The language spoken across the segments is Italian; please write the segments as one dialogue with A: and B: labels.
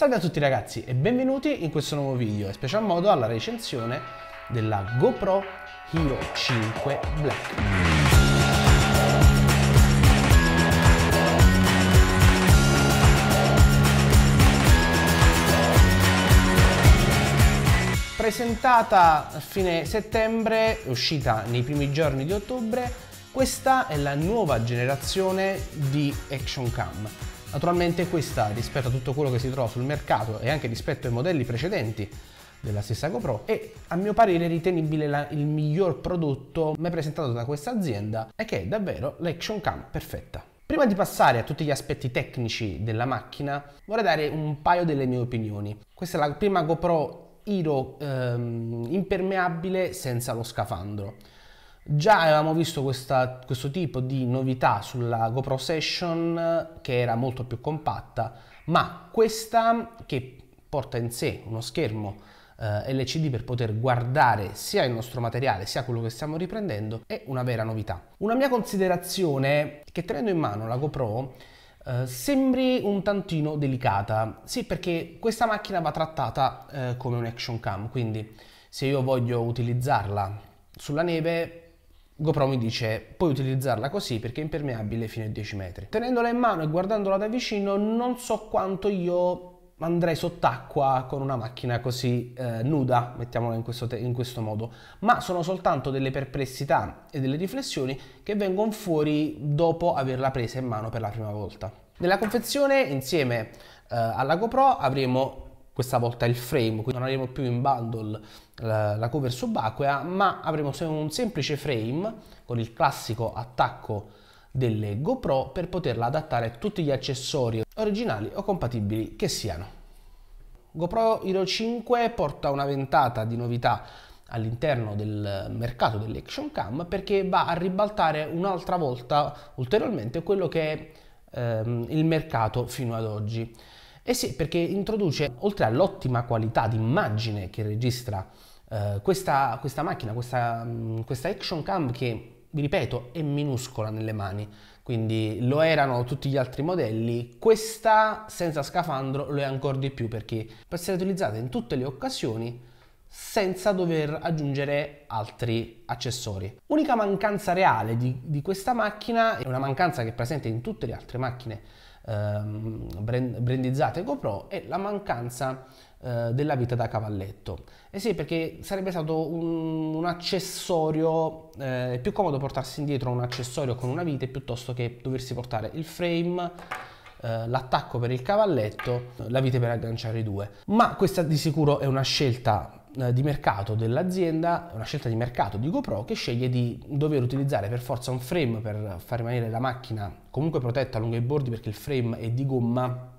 A: Salve a tutti ragazzi e benvenuti in questo nuovo video e special modo alla recensione della GoPro Hero 5 Black. Presentata a fine settembre, uscita nei primi giorni di ottobre, questa è la nuova generazione di Action Cam Naturalmente questa rispetto a tutto quello che si trova sul mercato e anche rispetto ai modelli precedenti della stessa GoPro è a mio parere ritenibile la, il miglior prodotto mai presentato da questa azienda e che è davvero l'action cam perfetta. Prima di passare a tutti gli aspetti tecnici della macchina vorrei dare un paio delle mie opinioni. Questa è la prima GoPro Hero ehm, impermeabile senza lo scafandro. Già avevamo visto questa, questo tipo di novità sulla GoPro Session che era molto più compatta, ma questa che porta in sé uno schermo eh, LCD per poter guardare sia il nostro materiale sia quello che stiamo riprendendo è una vera novità. Una mia considerazione è che tenendo in mano la GoPro eh, sembri un tantino delicata. Sì, perché questa macchina va trattata eh, come un action cam, quindi se io voglio utilizzarla sulla neve GoPro mi dice puoi utilizzarla così perché è impermeabile fino a 10 metri. Tenendola in mano e guardandola da vicino non so quanto io andrei sott'acqua con una macchina così eh, nuda, mettiamola in questo, in questo, modo, ma sono soltanto delle perplessità e delle riflessioni che vengono fuori dopo averla presa in mano per la prima volta. Nella confezione insieme eh, alla GoPro avremo questa volta il frame, quindi non avremo più in bundle la, cover subacquea, ma avremo un semplice frame con il classico attacco delle GoPro per poterla adattare a tutti gli accessori originali o compatibili che siano. GoPro Hero 5 porta una ventata di novità all'interno del mercato dell'action cam perché va a ribaltare un'altra volta ulteriormente quello che è ehm, il mercato fino ad oggi. Eh sì, perché introduce, oltre all'ottima qualità di immagine che registra eh, questa, questa, macchina, questa, mm, questa action cam che, vi ripeto, è minuscola nelle mani, quindi lo erano tutti gli altri modelli, questa senza scafandro lo è ancora di più perché può essere utilizzata in tutte le occasioni senza dover aggiungere altri accessori. Unica mancanza reale di, di questa macchina è una mancanza che è presente in tutte le altre macchine ehm, brand, brandizzate GoPro è la mancanza eh, della vita da cavalletto. E eh sì, perché sarebbe stato un, un accessorio, eh, più comodo portarsi indietro un accessorio con una vite piuttosto che doversi portare il frame, eh, l'attacco per il cavalletto, la vite per agganciare i due. Ma questa di sicuro è una scelta di mercato dell'azienda, una scelta di mercato di GoPro che sceglie di dover utilizzare per forza un frame per far rimanere la macchina comunque protetta lungo i bordi perché il frame è di gomma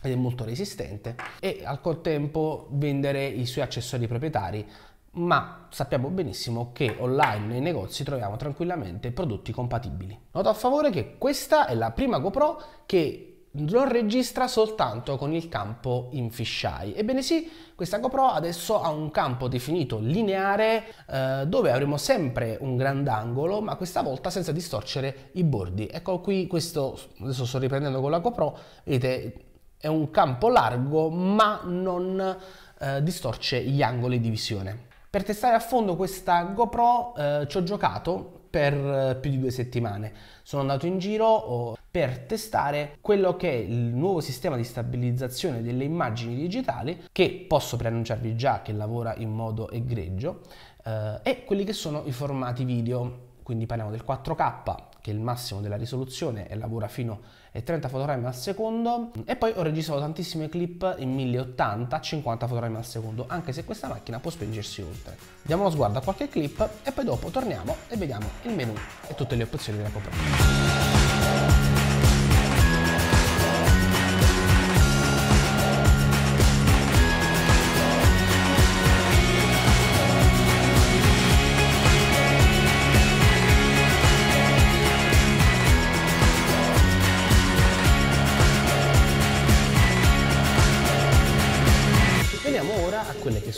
A: ed è molto resistente e al contempo vendere i suoi accessori proprietari ma sappiamo benissimo che online nei negozi troviamo tranquillamente prodotti compatibili. Noto a favore che questa è la prima GoPro che lo registra soltanto con il campo in fisheye. Ebbene sì, questa GoPro adesso ha un campo definito lineare eh, dove avremo sempre un grandangolo ma questa volta senza distorcere i bordi. Ecco qui questo, adesso sto riprendendo con la GoPro, vedete è un campo largo ma non eh, distorce gli angoli di visione. Per testare a fondo questa GoPro eh, ci ho giocato per eh, più di due settimane. Sono andato in giro per testare quello che è il nuovo sistema di stabilizzazione delle immagini digitali che posso preannunciarvi già che lavora in modo egregio eh, e quelli che sono i formati video. Quindi parliamo del 4K che il massimo della risoluzione e lavora fino a 30 fotogrammi al secondo e poi ho registrato tantissime clip in 1080 a 50 fotogrammi al secondo anche se questa macchina può spingersi oltre. Diamo uno sguardo a qualche clip e poi dopo torniamo e vediamo il menu e tutte le opzioni della GoPro.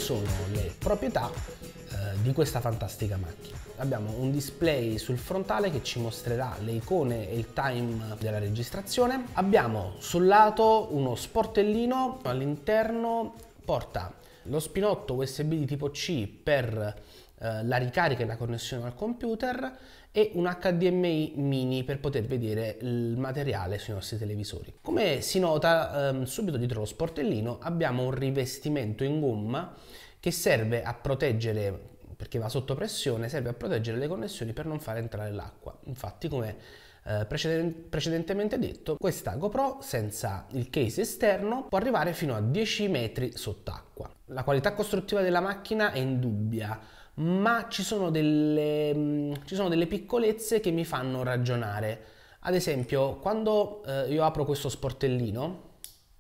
A: Sono le proprietà eh, di questa fantastica macchina. Abbiamo un display sul frontale che ci mostrerà le icone e il time della registrazione. Abbiamo sul lato uno sportellino, all'interno porta lo spinotto USB di tipo C per eh, la ricarica e la connessione al computer e un HDMI mini per poter vedere il materiale sui nostri televisori. Come si nota ehm, subito dietro lo sportellino abbiamo un rivestimento in gomma che serve a proteggere perché va sotto pressione, serve a proteggere le connessioni per non far entrare l'acqua. Infatti, come eh, precedentemente detto, questa GoPro senza il case esterno può arrivare fino a 10 metri sott'acqua. La qualità costruttiva della macchina è indubbia, ma ci sono delle, mm, ci sono delle piccolezze che mi fanno ragionare. Ad esempio, quando eh, io apro questo sportellino,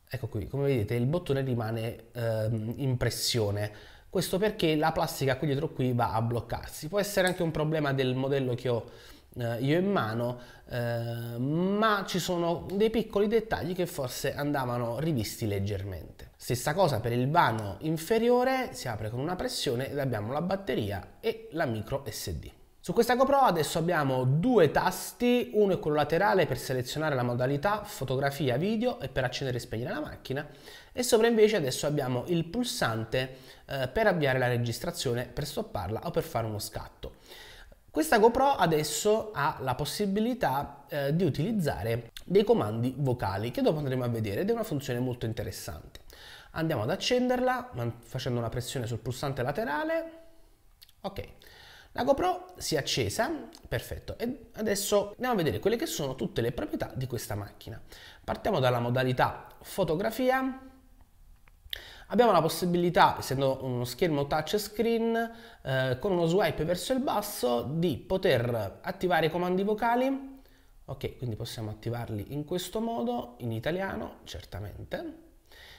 A: ecco qui, come vedete il bottone rimane eh, in pressione. Questo perché la plastica qui dietro qui va a bloccarsi. Può essere anche un problema del modello che ho eh, io in mano, eh, ma ci sono dei piccoli dettagli che forse andavano rivisti leggermente. Stessa cosa per il vano inferiore, si apre con una pressione ed abbiamo la batteria e la micro SD. Su questa GoPro adesso abbiamo due tasti, uno è quello laterale per selezionare la modalità fotografia video e per accendere e spegnere la macchina e sopra invece adesso abbiamo il pulsante eh, per avviare la registrazione, per stopparla o per fare uno scatto. Questa GoPro adesso ha la possibilità eh, di utilizzare dei comandi vocali che dopo andremo a vedere ed è una funzione molto interessante. Andiamo ad accenderla facendo una pressione sul pulsante laterale. Ok, la GoPro si è accesa, perfetto, e adesso andiamo a vedere quelle che sono tutte le proprietà di questa macchina. Partiamo dalla modalità fotografia, Abbiamo la possibilità, essendo uno schermo touchscreen, eh, con uno swipe verso il basso, di poter attivare i comandi vocali. Ok, quindi possiamo attivarli in questo modo, in italiano, certamente,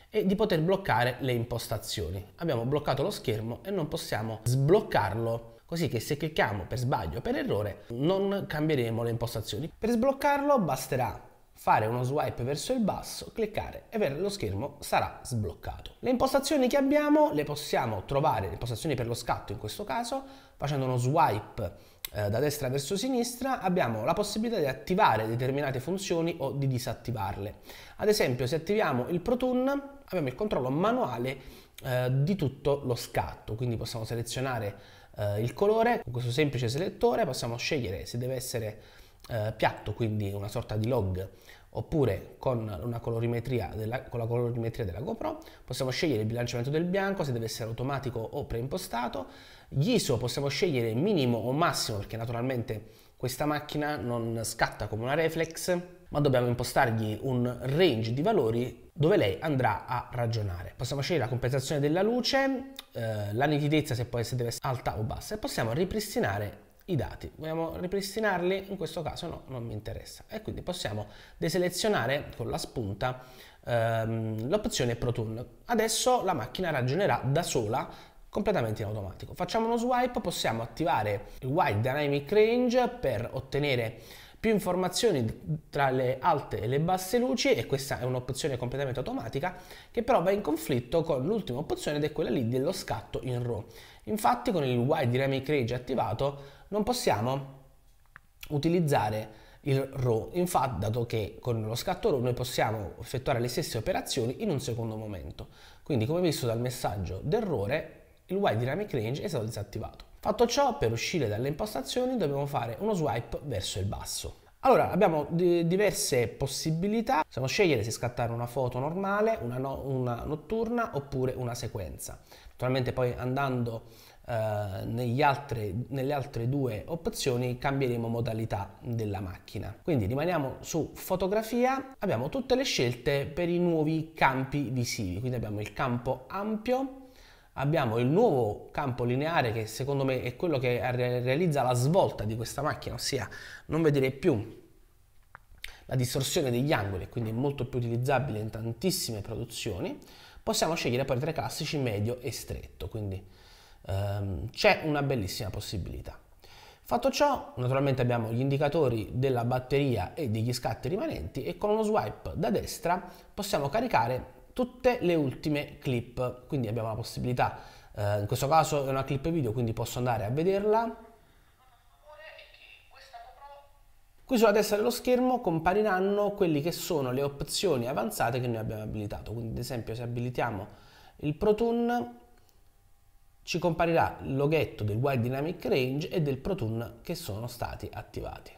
A: e di poter bloccare le impostazioni. Abbiamo bloccato lo schermo e non possiamo sbloccarlo così che se clicchiamo per sbaglio o per errore non cambieremo le impostazioni. Per sbloccarlo basterà fare uno swipe verso il basso, cliccare e lo schermo sarà sbloccato. Le impostazioni che abbiamo le possiamo trovare, le impostazioni per lo scatto in questo caso, facendo uno swipe eh, da destra verso sinistra abbiamo la possibilità di attivare determinate funzioni o di disattivarle. Ad esempio se attiviamo il Pro Tune abbiamo il controllo manuale eh, di tutto lo scatto, quindi possiamo selezionare eh, il colore con questo semplice selettore, possiamo scegliere se deve essere eh, piatto, quindi una sorta di log, oppure con, colorimetria della, con la colorimetria della GoPro. Possiamo scegliere il bilanciamento del bianco, se deve essere automatico o preimpostato. Gli ISO possiamo scegliere minimo o massimo, perché naturalmente questa macchina non scatta come una reflex, ma dobbiamo impostargli un range di valori dove lei andrà a ragionare. Possiamo scegliere la compensazione della luce, eh, la nitidezza se, può, essere alta o bassa e possiamo ripristinare i dati. Vogliamo ripristinarli? In questo caso no, non mi interessa. E quindi possiamo deselezionare con la spunta ehm, l'opzione ProTune. Adesso la macchina ragionerà da sola completamente in automatico. Facciamo uno swipe, possiamo attivare il Wide Dynamic Range per ottenere più informazioni tra le alte e le basse luci e questa è un'opzione completamente automatica che però va in conflitto con l'ultima opzione ed è quella lì dello scatto in RAW. Infatti con il Wide Dynamic Range attivato non possiamo utilizzare il RAW, infatti dato che con lo scatto RAW noi possiamo effettuare le stesse operazioni in un secondo momento. Quindi come visto dal messaggio d'errore il Wide Dynamic Range è stato disattivato. Fatto ciò, per uscire dalle impostazioni dobbiamo fare uno swipe verso il basso. Allora, abbiamo diverse possibilità, possiamo scegliere se scattare una foto normale, una, no una notturna oppure una sequenza. Naturalmente poi andando eh, altre, nelle altre due opzioni cambieremo modalità della macchina. Quindi rimaniamo su fotografia, abbiamo tutte le scelte per i nuovi campi visivi, quindi abbiamo il campo ampio, abbiamo il nuovo campo lineare che secondo me è quello che realizza la svolta di questa macchina, ossia non vedere più la distorsione degli angoli, quindi molto più utilizzabile in tantissime produzioni. Possiamo scegliere poi tra classici medio e stretto, quindi ehm, c'è una bellissima possibilità. Fatto ciò, naturalmente abbiamo gli indicatori della batteria e degli scatti rimanenti e con uno swipe da destra possiamo caricare tutte le ultime clip, quindi abbiamo la possibilità eh, in questo caso è una clip video quindi posso andare a vederla. Qui sulla destra dello schermo compariranno quelli che sono le opzioni avanzate che noi abbiamo abilitato, quindi ad esempio se abilitiamo il ProTune ci comparirà il loghetto del Wide Dynamic Range e del ProTune che sono stati attivati.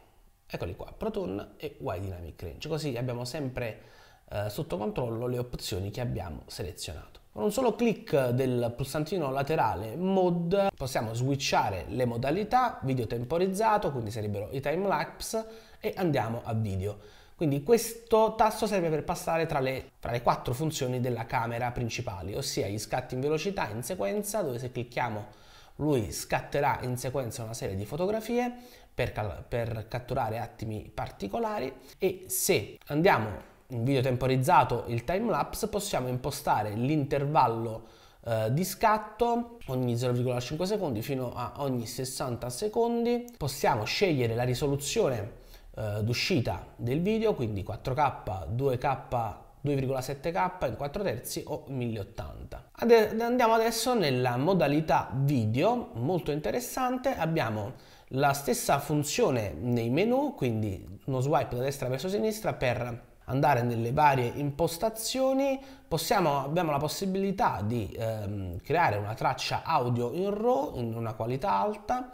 A: Eccoli qua, ProTune e Wide Dynamic Range, così abbiamo sempre eh, sotto controllo le opzioni che abbiamo selezionato. Con un solo clic del pulsantino laterale Mode possiamo switchare le modalità, video temporizzato, quindi sarebbero i time lapse e andiamo a video. Quindi questo tasto serve per passare tra le, tra le quattro funzioni della camera principali, ossia gli scatti in velocità in sequenza, dove se clicchiamo lui scatterà in sequenza una serie di fotografie per, per catturare attimi particolari e se andiamo in video temporizzato il time lapse possiamo impostare l'intervallo eh, di scatto ogni 0,5 secondi fino a ogni 60 secondi. Possiamo scegliere la risoluzione eh, d'uscita del video, quindi 4K, 2K 2,7K in 4 terzi o 1080. Ade andiamo adesso nella modalità video, molto interessante, abbiamo la stessa funzione nei menu, quindi uno swipe da destra verso sinistra per andare nelle varie impostazioni, possiamo, abbiamo la possibilità di ehm, creare una traccia audio in RAW in una qualità alta,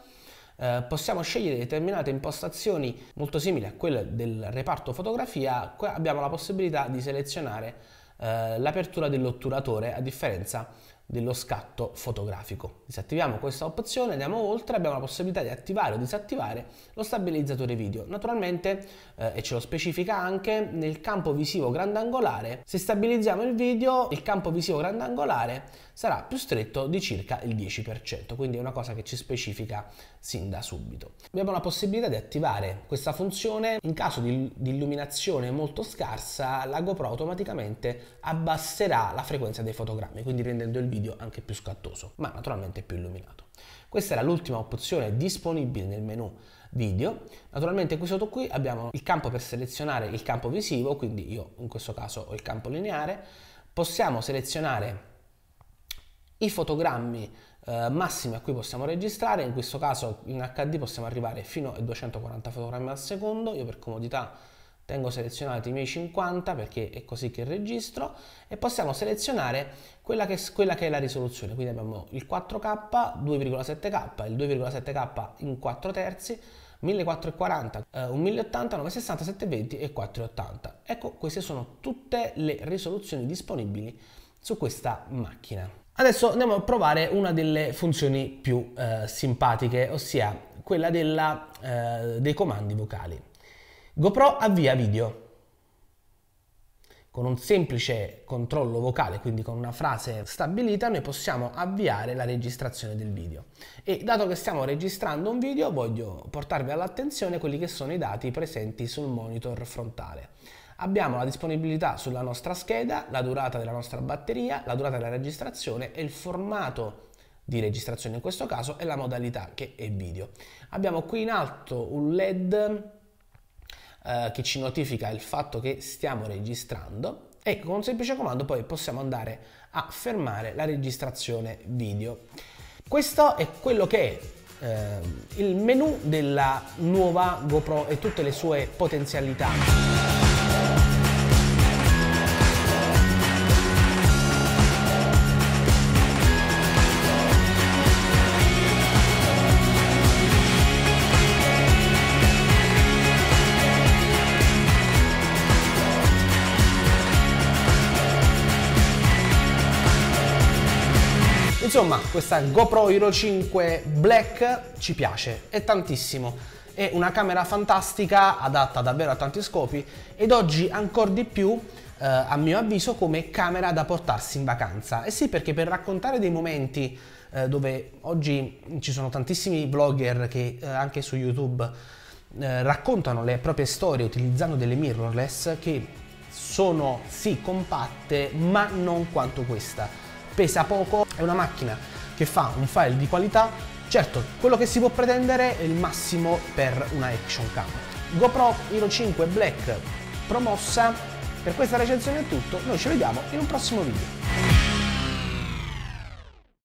A: eh, possiamo scegliere determinate impostazioni molto simili a quelle del reparto fotografia, qua abbiamo la possibilità di selezionare eh, l'apertura dell'otturatore a differenza dello scatto fotografico. Disattiviamo questa opzione, andiamo oltre, abbiamo la possibilità di attivare o disattivare lo stabilizzatore video. Naturalmente, eh, e ce lo specifica anche, nel campo visivo grandangolare, se stabilizziamo il video, il campo visivo grandangolare sarà più stretto di circa il 10%, quindi è una cosa che ci specifica sin da subito. Abbiamo la possibilità di attivare questa funzione in caso di, di illuminazione molto scarsa, la GoPro automaticamente abbasserà la frequenza dei fotogrammi, quindi rendendo il video anche più scattoso, ma naturalmente più illuminato. Questa era l'ultima opzione disponibile nel menu video. Naturalmente qui sotto qui abbiamo il campo per selezionare il campo visivo, quindi io in questo caso ho il campo lineare. Possiamo selezionare i fotogrammi eh, massimi a cui possiamo registrare, in questo caso in HD possiamo arrivare fino a 240 fotogrammi al secondo, io per comodità tengo selezionati i miei 50 perché è così che registro e possiamo selezionare quella che, quella che è la risoluzione, quindi abbiamo il 4K, 2,7K, il 2,7K in 4 terzi, 1440, eh, un 1080, 960, 720 e 480. Ecco, queste sono tutte le risoluzioni disponibili su questa macchina. Adesso andiamo a provare una delle funzioni più eh, simpatiche, ossia quella della, eh, dei comandi vocali. GoPro avvia video. Con un semplice controllo vocale, quindi con una frase stabilita, noi possiamo avviare la registrazione del video. E dato che stiamo registrando un video, voglio portarvi all'attenzione quelli che sono i dati presenti sul monitor frontale. Abbiamo la disponibilità sulla nostra scheda, la durata della nostra batteria, la durata della registrazione e il formato di registrazione in questo caso e la modalità che è video. Abbiamo qui in alto un LED eh, che ci notifica il fatto che stiamo registrando e con un semplice comando poi possiamo andare a fermare la registrazione video. Questo è quello che è eh, il menu della nuova GoPro e tutte le sue potenzialità. Insomma, questa GoPro Hero 5 Black ci piace, è tantissimo. È una camera fantastica, adatta davvero a tanti scopi ed oggi ancora di più eh, a mio avviso come camera da portarsi in vacanza. E sì, perché per raccontare dei momenti eh, dove oggi ci sono tantissimi vlogger che eh, anche su YouTube eh, raccontano le proprie storie utilizzando delle mirrorless che sono sì compatte ma non quanto questa pesa poco, è una macchina che fa un file di qualità, certo quello che si può pretendere è il massimo per una action cam. GoPro Hero 5 Black promossa, per questa recensione è tutto, noi ci vediamo in un prossimo video.